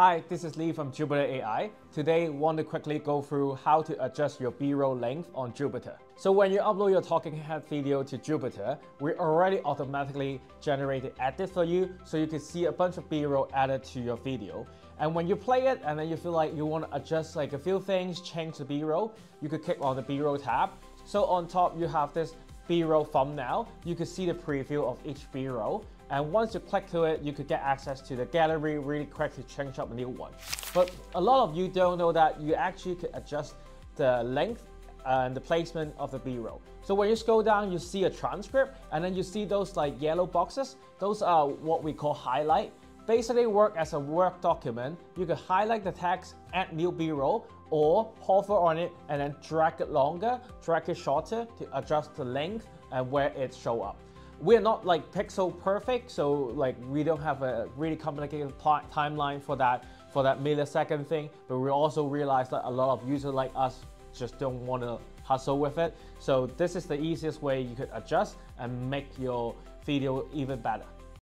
Hi, this is Lee from Jupitrr AI. Today, want to quickly go through how to adjust your B-roll length on Jupitrr. So when you upload your talking head video to Jupitrr, we already automatically generated edit for you, so you can see a bunch of B-roll added to your video. And when you play it and then you feel like you want to adjust like a few things, change the B-roll, you could click on the B-roll tab. So on top, you have this B-roll thumbnail. You can see the preview of each B-roll. And once you click to it, you could get access to the gallery really quick to change up a new one. But a lot of you don't know that you actually could adjust the length and the placement of the B-roll. So when you scroll down, you see a transcript, and then you see those like yellow boxes. Those are what we call highlight. Basically work as a work document. You can highlight the text, add new B-roll, or hover on it and then drag it longer, drag it shorter to adjust the length and where it show up we're not like pixel perfect, so like we don't have a really complicated timeline for that for that millisecond thing. But we also realize that a lot of users like us just don't want to hustle with it. So this is the easiest way you could adjust and make your video even better.